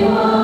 주여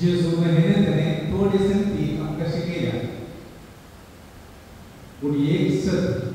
जिजूने त्याने थोडेसे तीन अंकशी केल्या पण एक सत्य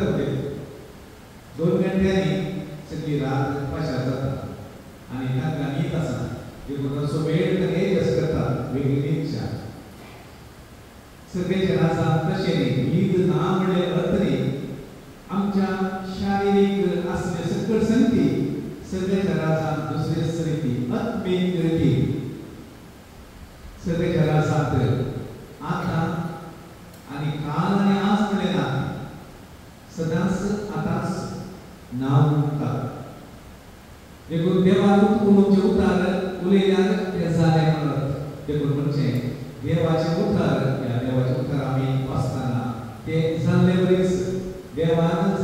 करत. होते दोन घंट्यांनी सगळी रात उपाशात जातात. आणि ह्या गाणी तासात विरोधांचो वेळ तरी जस करतात वेगळी इच्छा सगळेचे राजा तशेने मीत ना म्हणे अत्रे आमच्या शारीरिक असणे सकळ संती सगळेच्या राजा दुसरे सरिती अत्मे कृती सगळेच्या राजा Dia wajib putar, ya, dia wajib putar, amin, pas tanah. Oke, sampai beris, dia wajib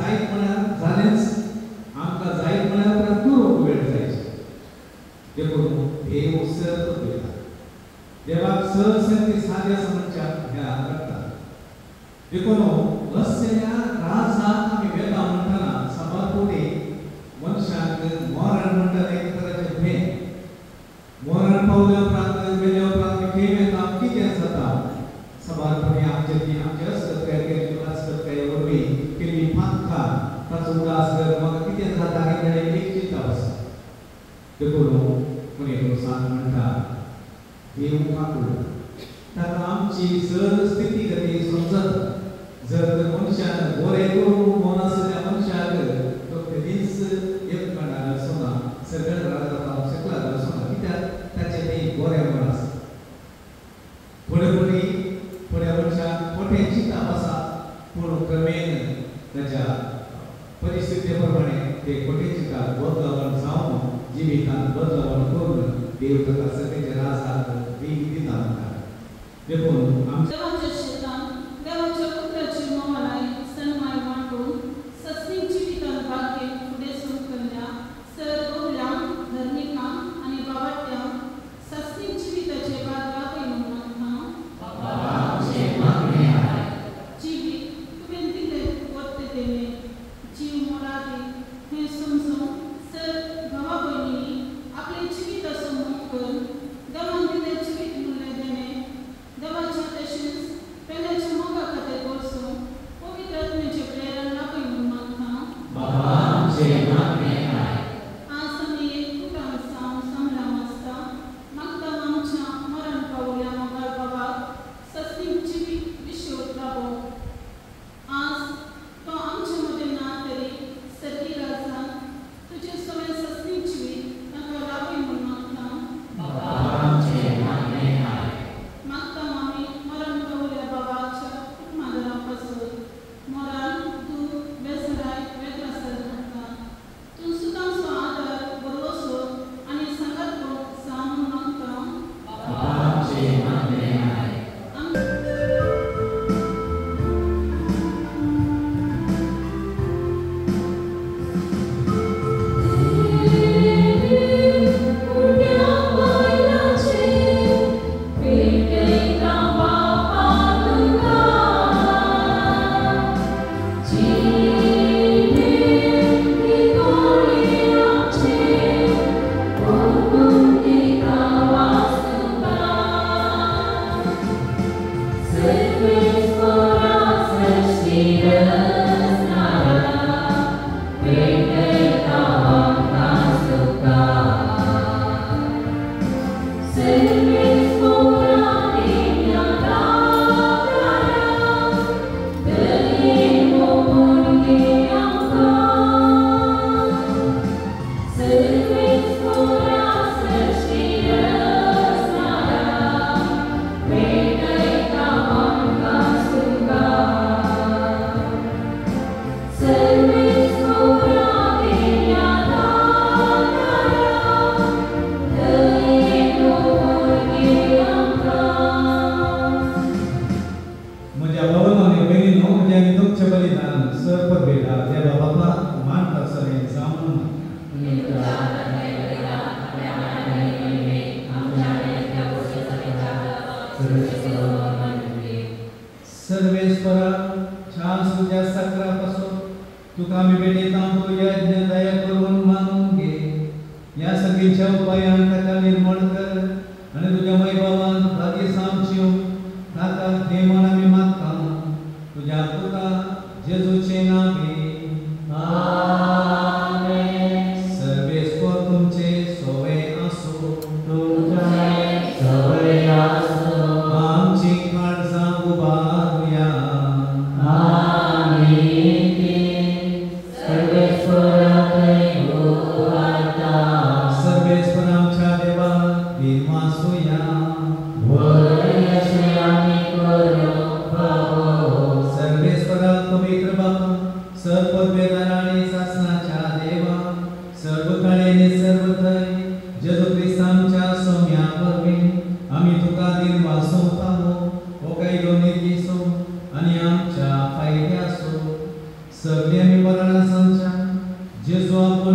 जेसो आपण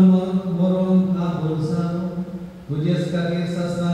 मरण हा बोलसा तुझ्यास का केस असला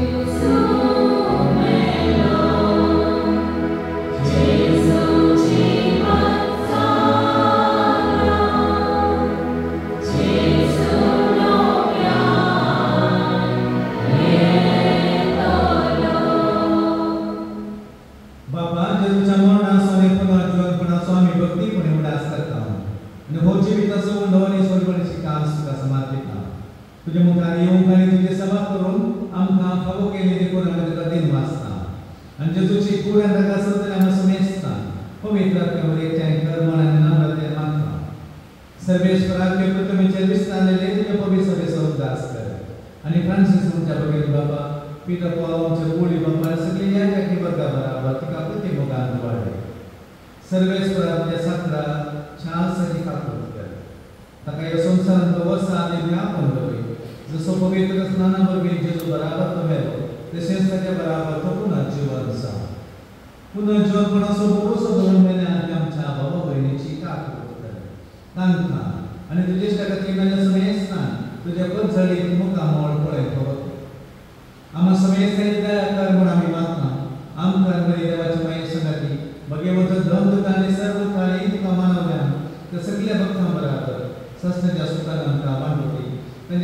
You.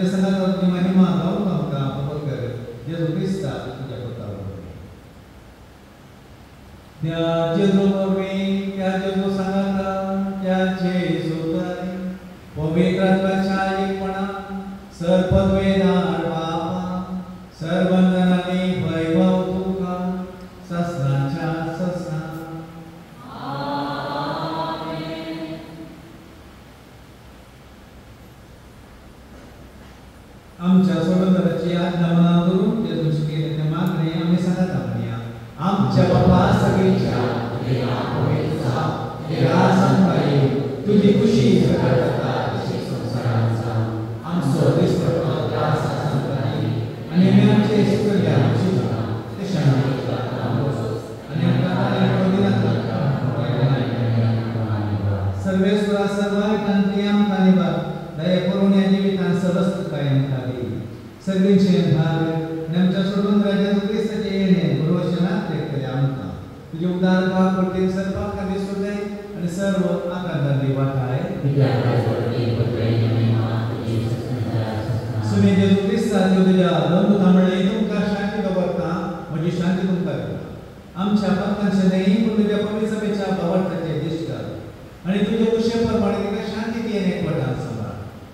esa carta me imagino a un campo porque Jesucristo ya contaba. Ya Jesús por mí, ya Jesús sanata, ya Jesús dani, पवित्र त्वचायिपणा सर्पद्वेना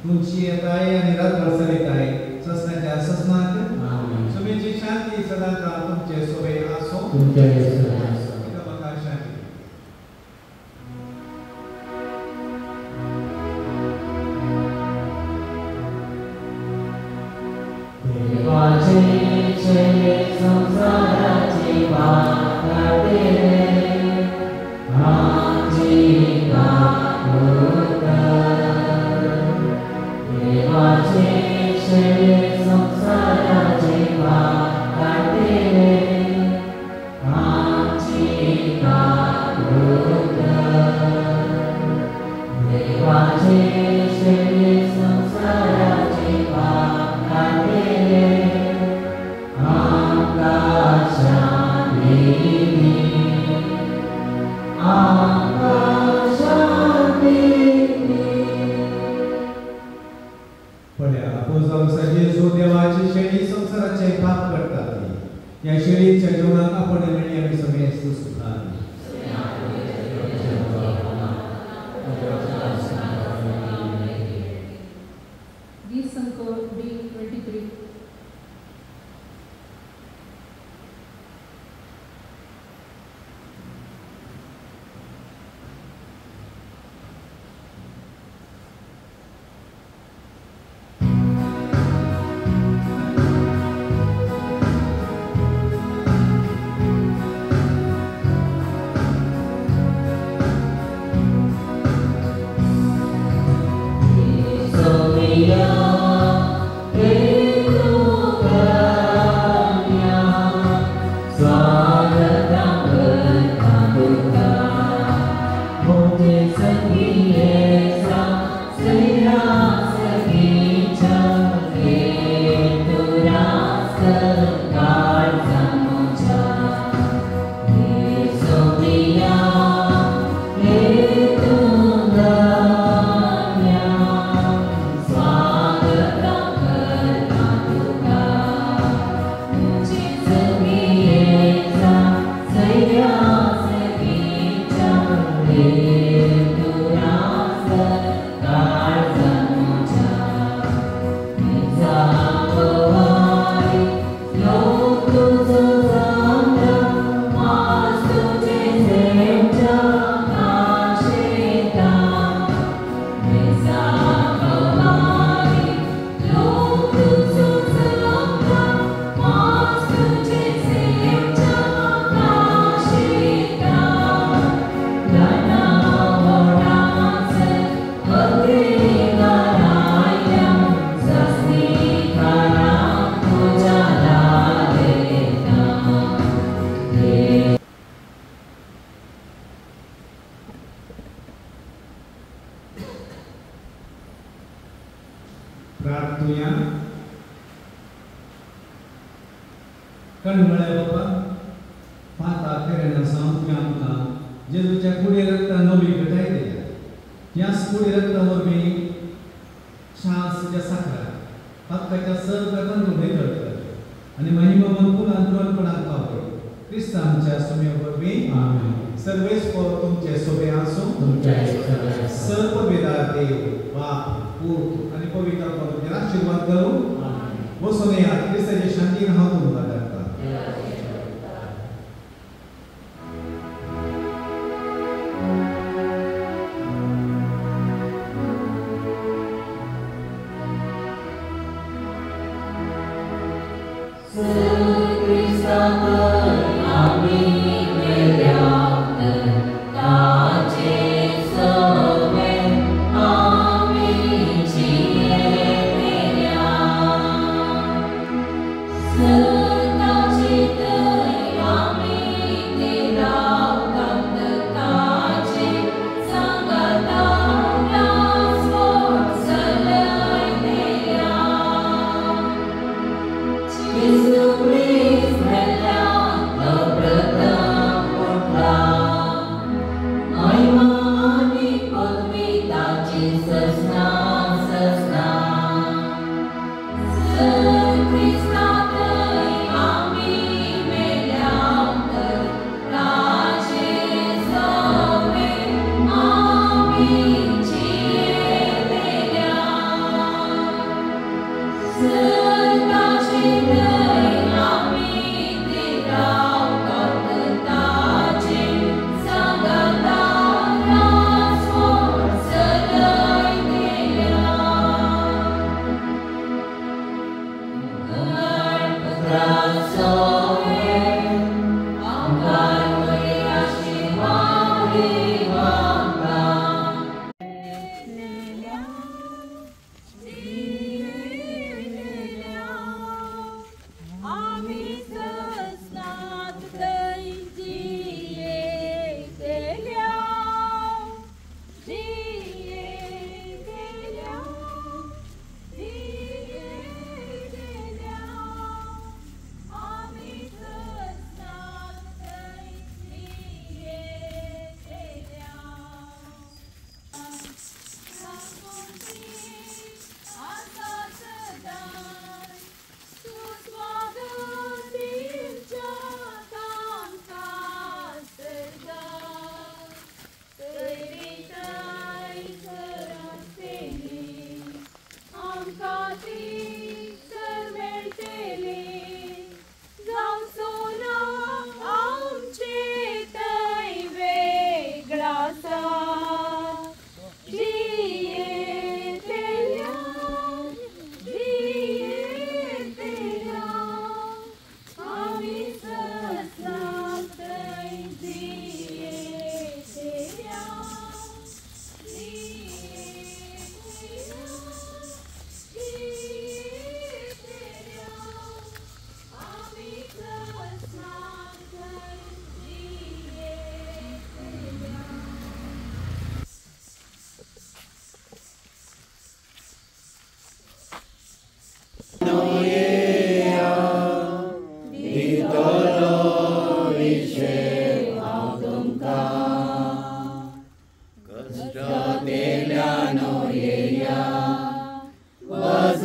तुमची येत आणि शांती सदा तुमचे सोबे असो. तुमच्या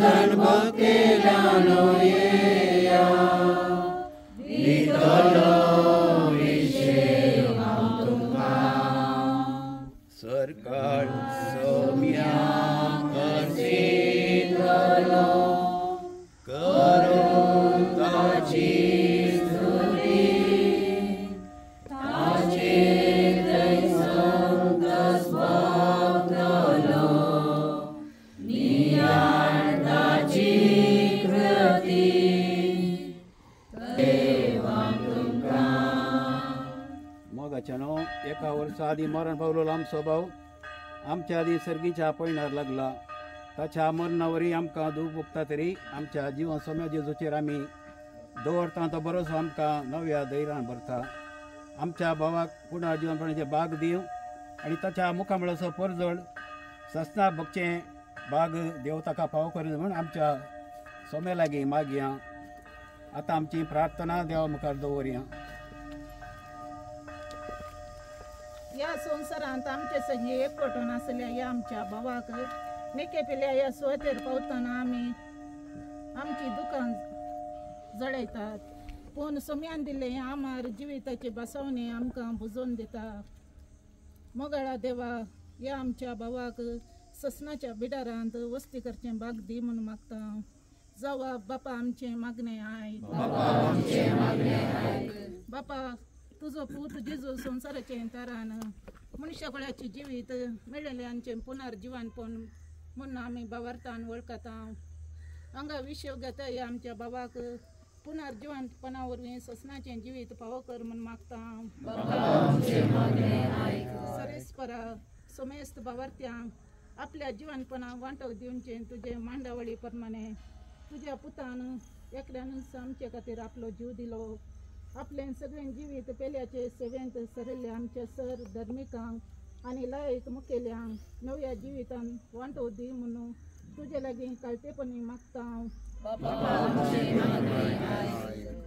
सरकार स्वभाव. आमच्या आधी सर्गीच्या पयणार लागला. ताच्या मरणावरी आमकां दूख भोगता तरी आमच्या जिवन सोम्या जेजूचेर आमी दवरता तो बरोसो आमकां नव्या धैर्यान भरता. आमच्या भावाक पुन्हा जिवनपणाचे बाग दिव आनी ताच्या मुखामळाचो परजड सस्ना भोगचें बाग देव ताका फावो करीत म्हूण आमच्या सोम्या लागीं मागया. आतां आमची प्रार्थना देवा मुखार दवरया. या संवसारांत आमचे संगी एकवटून आसल्या या आमच्या भावाक नेके पेल्या या सुवातेर पावतना आमी आमची दुकान जळयतात. पूण सोम्यान दिले आमार जिविताची बसवणी आमकां बुजोवन दिता मोगळा देवा या आमच्या भावाक ससनाच्या बिडारांत वस्ती करचें भाग दी म्हूण मागता. जावा बापा आमचें मागणें आय. बापा तुजो पूत जिजो संवसाराचें तारान मनशाकुळाची जिवीत मेळिल्ल्यांचें पुनर्जिवानपण म्हणून आमी भावार्थान वळखता हांगा विश्व घेता आमच्या बाबाक पुनर्जिवानपणा वरवीं ससनाचें जिवीत पावो कर म्हूण मागता. सरेस्परा सोमेस्त भावार्थ्यांक आपल्या जिवानपणा वांटो दिवचे तुजे मांडावळी प्रमाणे तुज्या पुतान एकल्यानच आमचे खातीर आपलो जीव दिलो. आपलें सगळें जिवीत पेल्याचे सेवेंत सरिल्ल्या आमच्या सर धर्मिकांक आनी लायक मुखेल्यांक नव्या जिवितान वांटो दी म्हणून तुजे लागीं काळटेपणी मागता हांव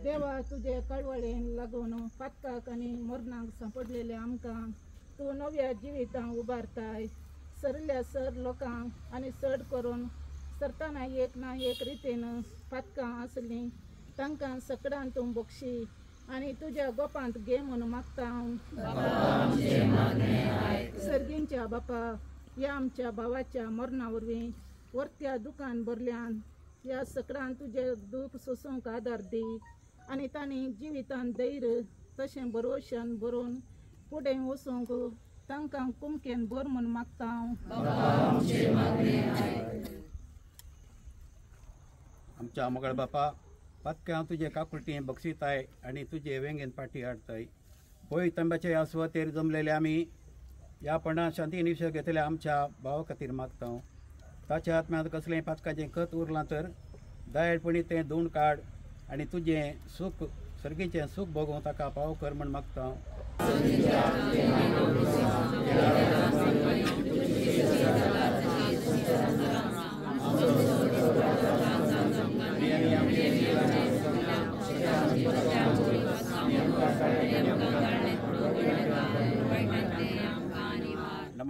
देवा तुजे कळवळेन लागून पातकाक आनी मरणाक सांपडलेले आमकां. तूं नव्या जिवितांक उबारताय सरिल्ल्या सर लोकांक आनी चड करून सरताना एक ना एक रितीन पातकां आसलीं. तांकां सकडान तूं बक्षी. आनी तुज्या गोपांत घे म्हणून मागता हांव सर्गींच्या बापा या आमच्या भावाच्या मरणा वरवीं वरत्या दुकान भरल्यान ह्या सकळान तुझे दूख सोसूंक आदार दी. आनी तांणी जिवितान धैर्य तशें बरोशन बरोवन फुडें वचूंक तांकां कुमकेन भर म्हूण मागता हांव आमच्या मोगळ बापा पत्क्या तुजे काकुळटी बक्षिताय आनी तुजे वेंगेन पाटी हाडताय होय तंब्याचे ह्या जमलेले आमी ह्या पणां शांती निशय घेतले आमच्या भावा खातीर मागता ताच्या आत्म्यांत कसलें पातकाचें खत उरलां तर दयाळपणी तें धुवन काड आनी तुजें सूख सर्गीचें सूख भोगूं ताका पाव कर म्हण मागता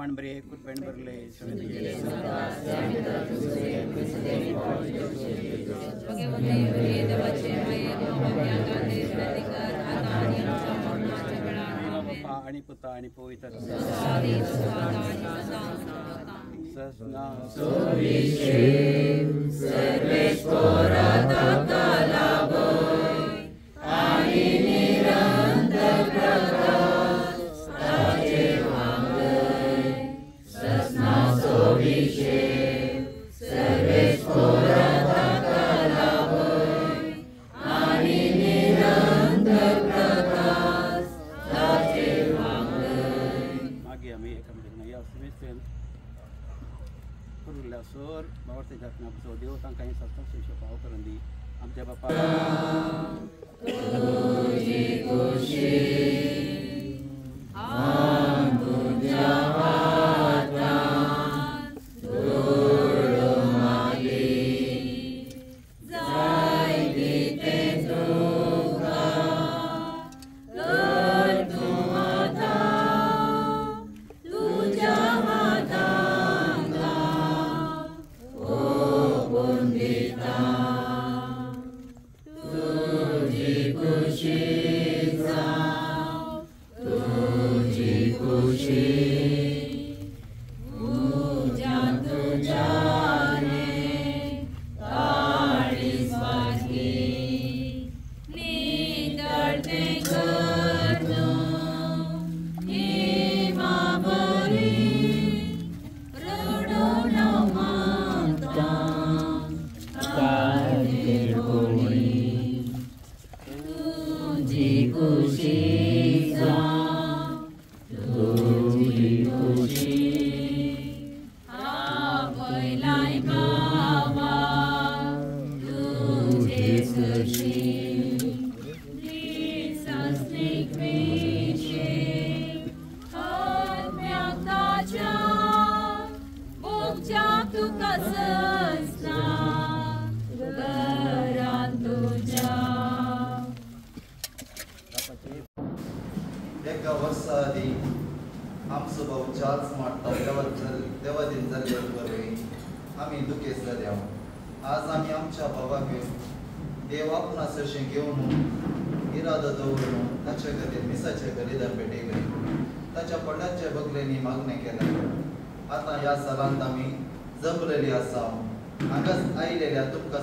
नमन बरे कुरपेण बरले बापा आणि पुता करुल्ल्या सर बावरते जातना आमचो देव तांकां हे सत्संग शिश्य पाव करून दी आमच्या बापा तुका ससना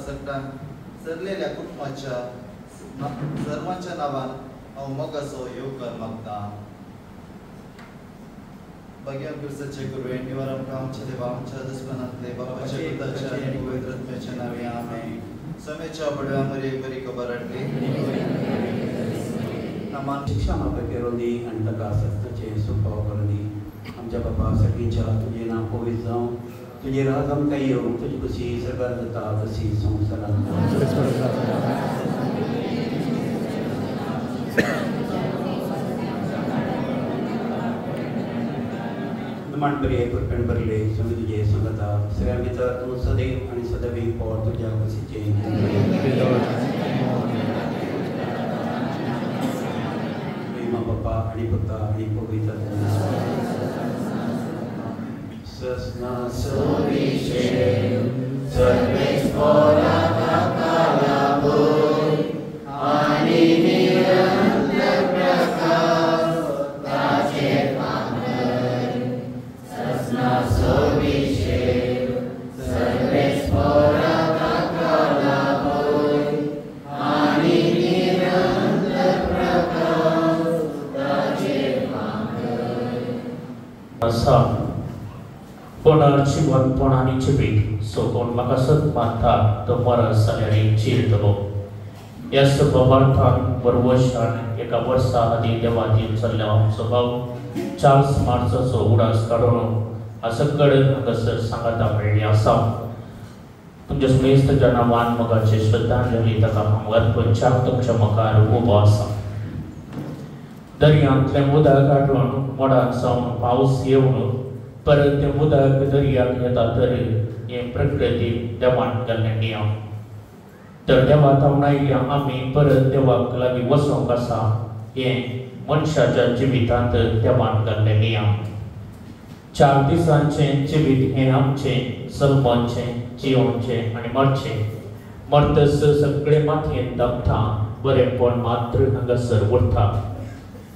सगळ्यांक सरलेल्या कुटुंबाच्या सर्वांच्या नांवान हांव मोगाचो येवकार मागतां भगवान कृष्णाचे गुरुवे निवार आमकां आमच्या देवा आमच्या दुस्मनांतले बापाच्या पिताच्या आनी पवित्र आत्म्याच्या नांवे आमेन. समेच्या बडव्या मरे बरी खबर हाडली आम्हाला शिक्षा म्हाका केरोली आनी ताका सत्याचे सुपाव करली आमच्या बापा सगळींच्या तुझे नांव पवित्र जावं तुझे राज आमकां येवं तुजी कशी सगळ्यात जाता तशी संवसारांत नमान भरले सगळे तुझे सांगता सगळ्या भितर सदैव आनी सदैव पोर तुज्या कशीचे प्रेमा पप्पा आणि पुता आणि पवित्र ससना सोविशे सर्वेश पोरा काला सो कोण म्हाका सत मानता तो परस जाल्यार चिरतलो. ह्या स्वभावार्थान वर्वशान एका वर्सा आदी देवादीन चल्ल्या आमचो भाव चार्ल्स मार्चचो उडास काडून आसकड हांगासर सांगाता मेळ्ळी आसा. तुमच्या स्मेस्तच्या नांवान मोगाचे श्रद्धांजली ताका हांव अर्पणच्याक तुमच्या मुखार उबो आसा. दर्यांतलें उदक काडून मोडान सावन पावस येवन परत ते उदक दर्याक येता तरी हें प्रकृती देवान केल्लें नियम तर देवा थावणायल्या आमी परत देवाक लागीं वचोंक आसा हें मनशाच्या जिवितांत देवान केल्लें नियम चार दिसांचें जिवीत हें आमचें सलमनचें जियोनचें आनी मरचें मरतस सगळें मातयेन दामता बरेंपण मात्र हांगासर उरता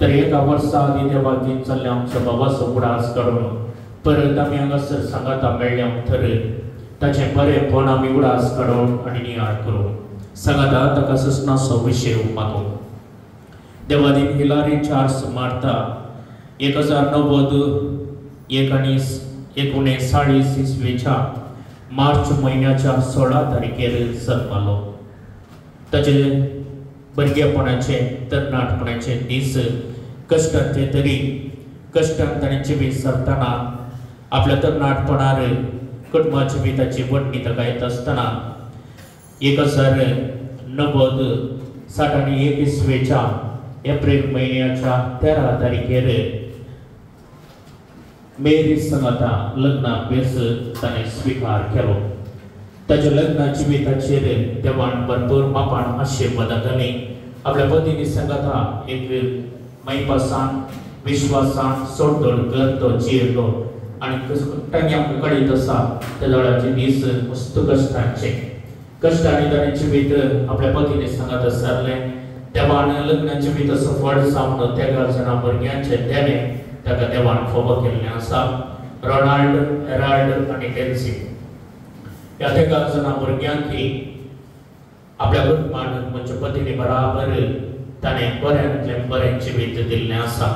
तर एका वर्सा आदी देवाकीन आमचो बाबा बाबाचो उडास काडून परत आमी हांगासर सांगाता मेळ्ळे थर ताचे बरेंपण आमी उडास काडून आनी नियाळ करूं सांगाता ताका ससनाचो विशय मागूं देवादीन हिलारी चार्ल्स मारता एक हजार णव्वद एकोणीस आनी साडीस इसवेच्या मार्च म्हयन्याच्या सोळा तारखेर जल्मालो ताचे भुरगेपणाचे तरणाटपणाचे दीस कश्टांचे तरी कश्टांत ताणें जिवीत सरतना आपल्या तरणाटपणार कुटुंबा जिविताची वडणी गायत असताना आसतना एक हजार नव्वद साठ आनी एक इसवेच्या एप्रिल म्हयन्याच्या तेरा तारखेर मेरी संगता लग्नाक बेस ताणें स्वीकार केलो. ताच्या लग्नाची जिविताचेर देवान भरपूर मापान आशीर्वाद जाली आपल्या पतीनी संगता एक मैपासान विश्वासान सोडतोड करतो जियेलो आनी कश्टांनी आमकां येत आसा त्या दोळाचे दीस मस्त कश्टांचे कश्टांनी ताणें जिवीत आपल्या पतीने सांगत सरले देवान लग्न जिवीत सफळ सावन त्या जाणा भुरग्यांचे त्याने ताका देवान फोबो केल्लें आसा रोनाल्ड हेराल्ड आनी डेल्सी ह्या त्या जाणा भुरग्यांकी आपल्या कुटुंबान म्हणजे पतीने बराबर ताणें बऱ्यांतलें बरें जिवीत दिल्लें आसा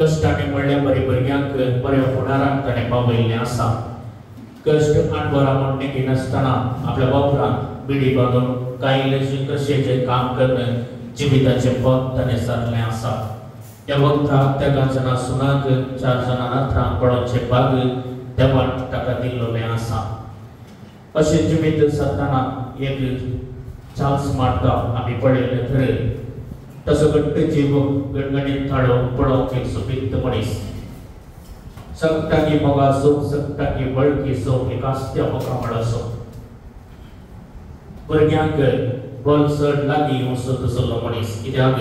कष्टाने म्हणल्या बरे भुरग्यांक बऱ्या फुडाराक ताणें पावयल्लें आसा कश्ट आडवरा म्हणणे घेनासतना आपल्या वापरांत बिडी बांदून कांय इल्लेशें कशेचें काम करून जिविताचें पद ताणें सारलें आसा त्या वखदाक त्या जाणा सुनाक चार जाणां नाथां पडोवचे भाग देवान ताका दिल्लोलें आसा अशें जिवीत सरतना एक चान्स मारता आमी पळयलें थरय तसो घट्ट जीव गणगणीत थाळो पडोवंक एक सुपिक्त मनीस सक्टांगी मोगासो सक्टांगी वळखीचो एक आस्त्या मोगामळ असो भुरग्यांक बॉल चड लागीं वचत तसलो मनीस कित्याक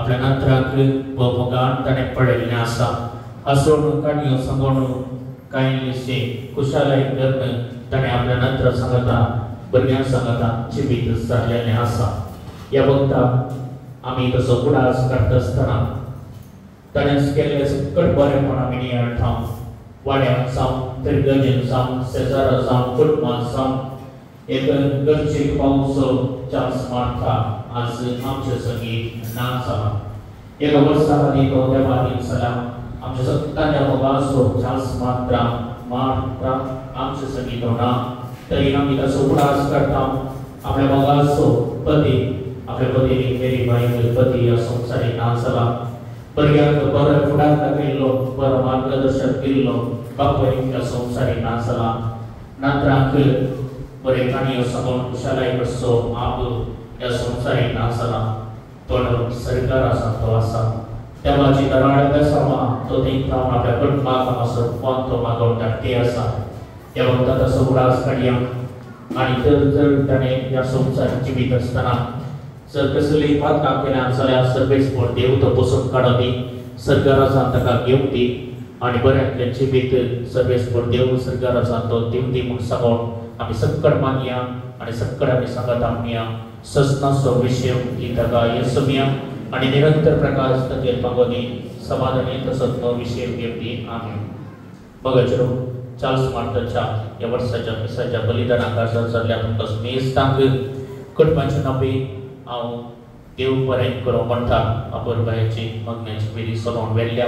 आपल्या नात्राक मोगान ताणें पडयल्लें आसा हसोन काणयो सांगून कांयशे खुशालाय करन ताणें आपल्या नात्र सांगता भुरग्यां सांगता जिवीत जाल्लेलें आसा ह्या वखदाक आमी तसं उडास करत असताना ताणें केल्ले सकट बरेपण आमी नियाळ ठाव वाड्याक जावं तिरगजेन शेजारा जावं कुटुंबांत सावन एक गरजेक पावसो चान्स मारता आज आमचे संगीत ना जाला एक वर्सा खातीर तो देवादीन सलाम. आमच्या सत्ताच्या मोगाचो चान्स मात्रा मात्रा. आमचे संगीत होणार. तरी आमी तसं उडास करता. आपल्या मोगाचो पती आपल्या पतीनी मेरी बाईक पती ह्या संवसारी ना जाला भुरग्यांक बरो फुडार दाखयल्लो मार्गदर्शन केल्लो बापायक ह्या संवसारी ना जाला नात्रांक बरे काणयो समोर कुशालाय बसो आप ह्या संसारी ना पण सरकार आसा तो आसा देवाची दराळ बेसामा तो थिंग रावन आपल्या कुटुंबाक हांगासर पण तो मागो धाडटे आसा त्या वखदांत असो उडास काडया आनी जर जर ताणें ह्या संसार जिवीत आसतना जर काम पातकां केल्यां जाल्यार सर्वेस पण देव तो पसून काढावी सरकाराचा ताका घेवन दी आनी बऱ्यांतलें जिवीत सर्वेस पण देव सरकाराचा तो देव दी म्हूण सांगून आमी सक्कड मानया आनी सक्कड आमी सांगत आमया ससनाचो विशय ही ताका येसुमिया आनी निरंतर प्रकाश ताचेर मागोनी समाधानी तसोच तो विशय घेवन दी आमी बघचरो चार्ल्स मार्टनच्या ह्या वर्साच्या मिसाच्या बलिदानाक आदार जाल्ल्या तुमकां मेस्तांक कुटुंबाच्या नबी हांव देव बरें करूं म्हणटा अपुरबायची मगण्याची विधी सोडून वेल्ल्या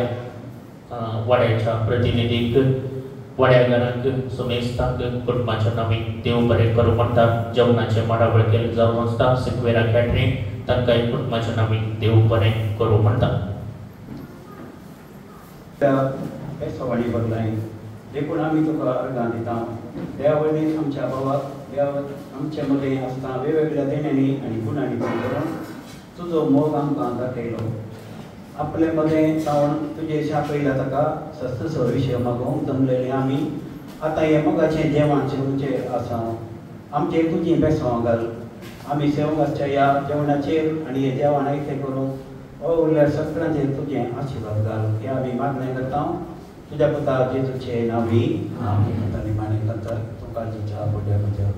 वाड्याच्या प्रतिनिधीक वाड्या घरांक सुमेस्तांक कुटुंबाच्या नवी देव बरें करूं म्हणटा जेवणाचे माडावळ केले जावन आसता सिक्वेरा कॅटरींग तांकांय कुटुंबाच्या नवी देव बरें करूं म्हणटा पेसवाडी बदलाय देखून आमी तुका अर्गां दिता. त्या वळेन आमच्या भावाक देव आमच्या मदीं आसता वेगवेगळ्या देण्यांनी आनी गुणांनी करून तुजो मोग आमकां दाखयलो आपले मदें जावन तुजे शापयल्या ताका सस्त सविशय मागोवंक जमलेले आमी आतां हे मोगाचें जेवण म्हणजे आसा आमचे तुजी बेसवां घाल आमी सेवकाच्या ह्या जेवणाचेर आनी हे जेवण आयतें करूं हो उरल्यार सगळ्यांचेर तुजें आशिर्वाद घाल. हे आमी मागणें करता. तुज्या पुता जेजूचे नावी आमी आनी करतात करता तुका जिच्या बुड्या म्हज्या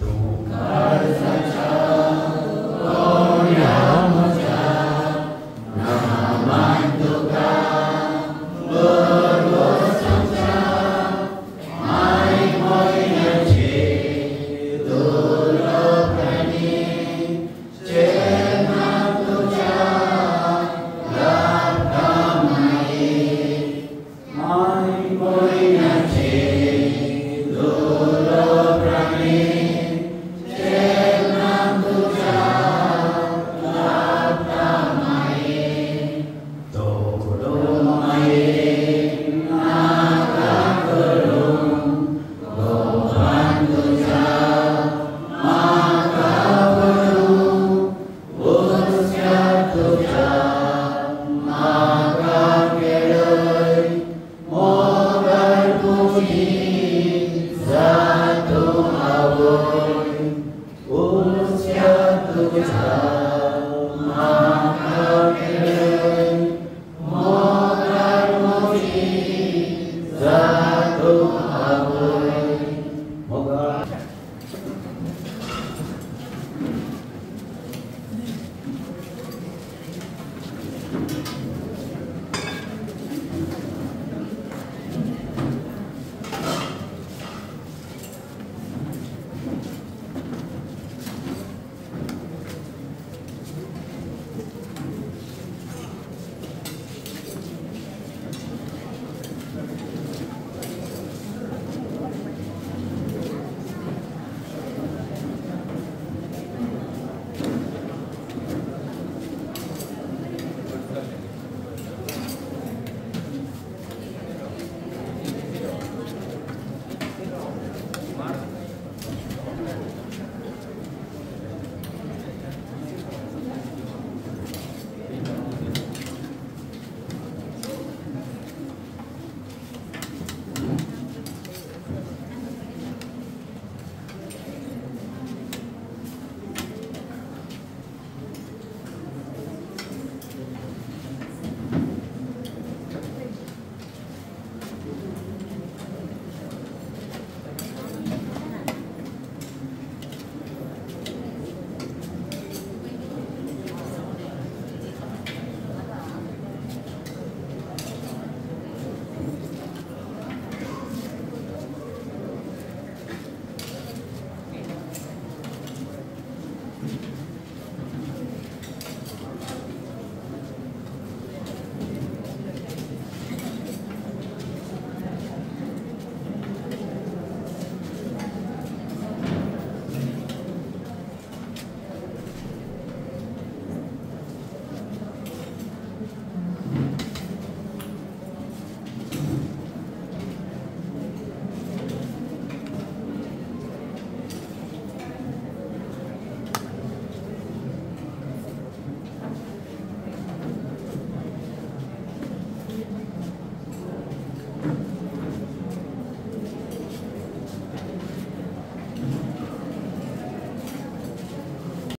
तूं Oh,